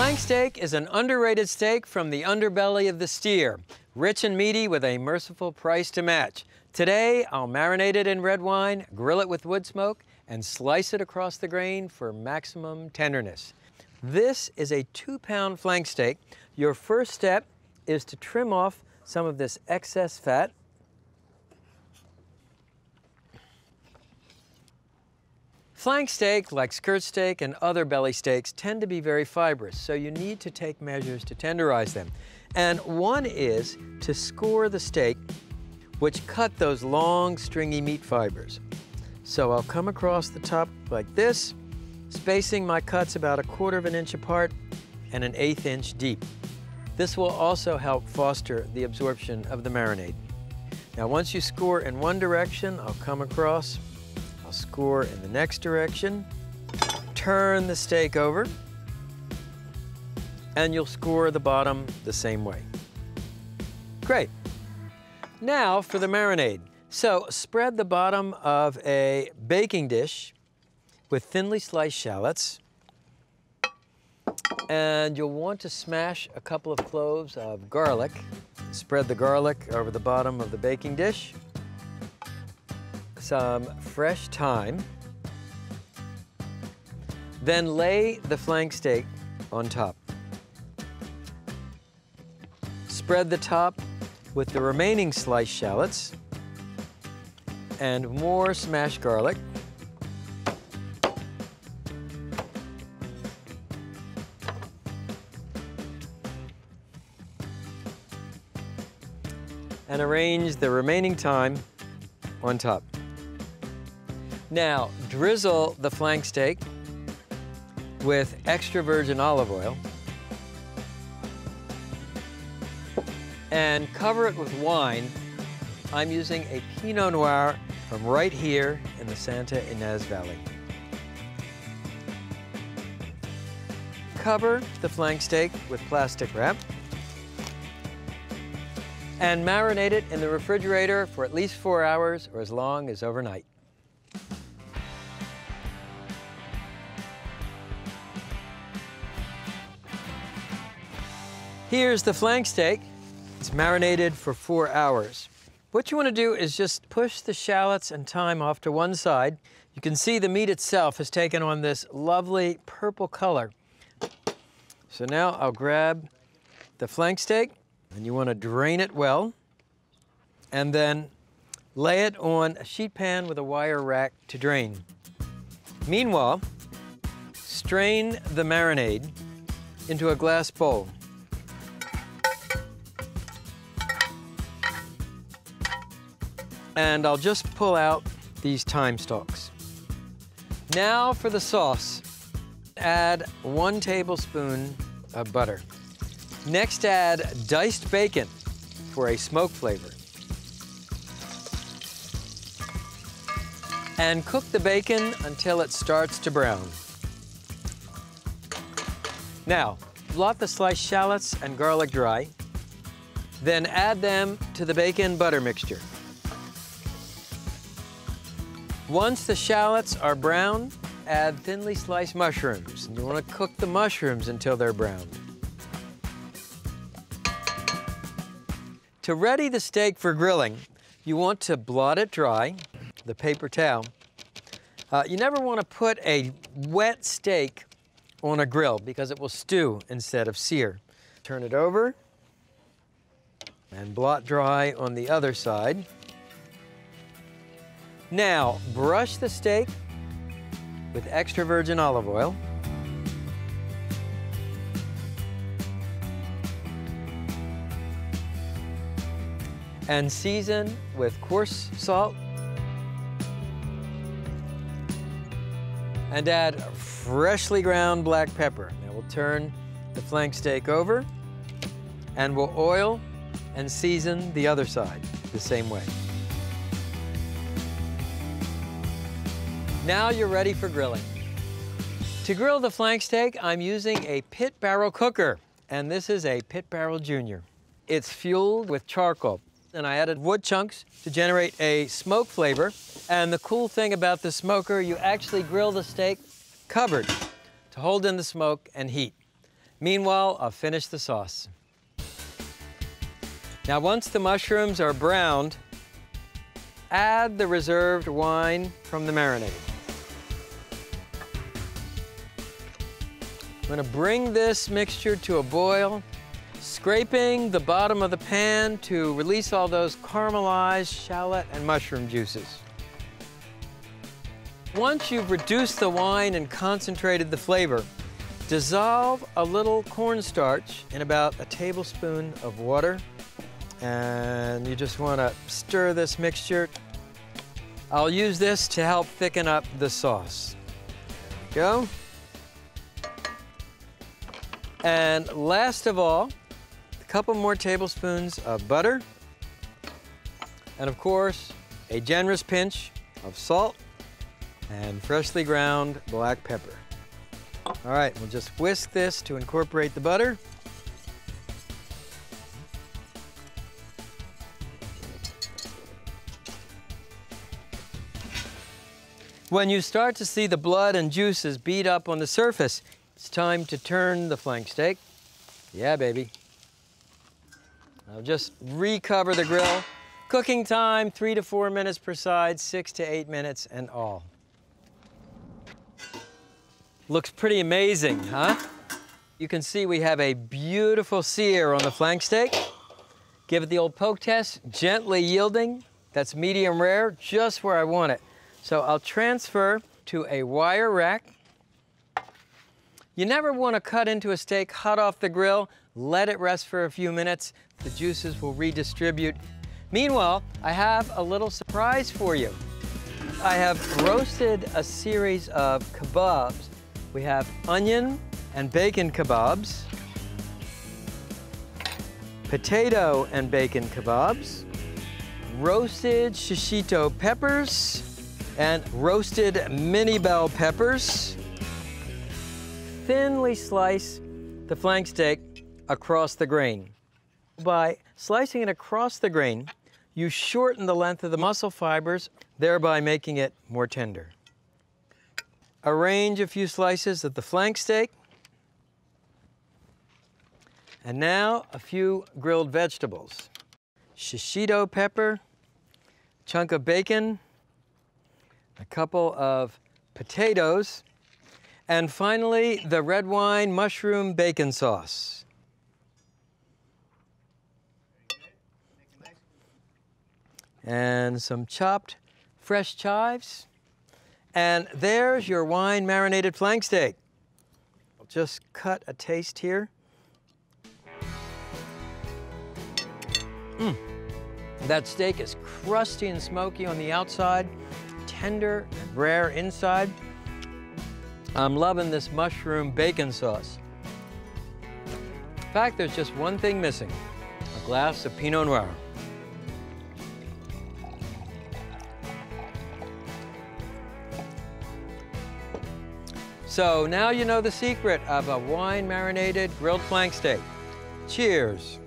Flank steak is an underrated steak from the underbelly of the steer, rich and meaty with a merciful price to match. Today, I'll marinate it in red wine, grill it with wood smoke, and slice it across the grain for maximum tenderness. This is a two pound flank steak. Your first step is to trim off some of this excess fat. Flank steak, like skirt steak and other belly steaks, tend to be very fibrous, so you need to take measures to tenderize them. And one is to score the steak, which cut those long, stringy meat fibers. So I'll come across the top like this, spacing my cuts about a quarter of an inch apart and an eighth inch deep. This will also help foster the absorption of the marinade. Now once you score in one direction, I'll come across, I'll score in the next direction, turn the steak over, and you'll score the bottom the same way. Great. Now for the marinade. So spread the bottom of a baking dish with thinly sliced shallots, and you'll want to smash a couple of cloves of garlic. Spread the garlic over the bottom of the baking dish. Some fresh thyme. Then lay the flank steak on top. Spread the top with the remaining sliced shallots and more smashed garlic. and arrange the remaining thyme on top. Now, drizzle the flank steak with extra virgin olive oil and cover it with wine. I'm using a Pinot Noir from right here in the Santa Ynez Valley. Cover the flank steak with plastic wrap and marinate it in the refrigerator for at least four hours or as long as overnight. Here's the flank steak. It's marinated for four hours. What you want to do is just push the shallots and thyme off to one side. You can see the meat itself has taken on this lovely purple color. So now I'll grab the flank steak and you want to drain it well and then lay it on a sheet pan with a wire rack to drain. Meanwhile, strain the marinade into a glass bowl. And I'll just pull out these thyme stalks. Now for the sauce. Add one tablespoon of butter. Next add diced bacon for a smoke flavor. And cook the bacon until it starts to brown. Now, blot the sliced shallots and garlic dry. Then add them to the bacon butter mixture. Once the shallots are brown, add thinly sliced mushrooms. You want to cook the mushrooms until they're brown. To ready the steak for grilling, you want to blot it dry, the paper towel. Uh, you never want to put a wet steak on a grill because it will stew instead of sear. Turn it over and blot dry on the other side. Now, brush the steak with extra virgin olive oil. and season with coarse salt and add freshly ground black pepper. Now we'll turn the flank steak over and we'll oil and season the other side the same way. Now you're ready for grilling. To grill the flank steak, I'm using a pit barrel cooker, and this is a Pit Barrel Junior. It's fueled with charcoal and I added wood chunks to generate a smoke flavor. And the cool thing about the smoker, you actually grill the steak covered to hold in the smoke and heat. Meanwhile, I'll finish the sauce. Now, once the mushrooms are browned, add the reserved wine from the marinade. I'm gonna bring this mixture to a boil, scraping the bottom of the pan to release all those caramelized shallot and mushroom juices. Once you've reduced the wine and concentrated the flavor, dissolve a little cornstarch in about a tablespoon of water. And you just wanna stir this mixture. I'll use this to help thicken up the sauce. Go. And last of all, a couple more tablespoons of butter. And of course, a generous pinch of salt and freshly ground black pepper. All right, we'll just whisk this to incorporate the butter. When you start to see the blood and juices beat up on the surface, it's time to turn the flank steak. Yeah, baby. I'll just recover the grill. Cooking time, three to four minutes per side, six to eight minutes and all. Looks pretty amazing, huh? You can see we have a beautiful sear on the flank steak. Give it the old poke test, gently yielding. That's medium rare, just where I want it. So I'll transfer to a wire rack. You never want to cut into a steak hot off the grill. Let it rest for a few minutes. The juices will redistribute. Meanwhile, I have a little surprise for you. I have roasted a series of kebabs. We have onion and bacon kebabs, potato and bacon kebabs, roasted shishito peppers, and roasted mini bell peppers, thinly slice the flank steak across the grain. By slicing it across the grain, you shorten the length of the muscle fibers, thereby making it more tender. Arrange a few slices of the flank steak. And now a few grilled vegetables. Shishito pepper, chunk of bacon, a couple of potatoes, and finally, the red wine mushroom bacon sauce. And some chopped fresh chives. And there's your wine marinated flank steak. I'll just cut a taste here. Mm. That steak is crusty and smoky on the outside, tender and rare inside. I'm loving this mushroom bacon sauce. In fact, there's just one thing missing, a glass of Pinot Noir. So now you know the secret of a wine marinated grilled flank steak. Cheers.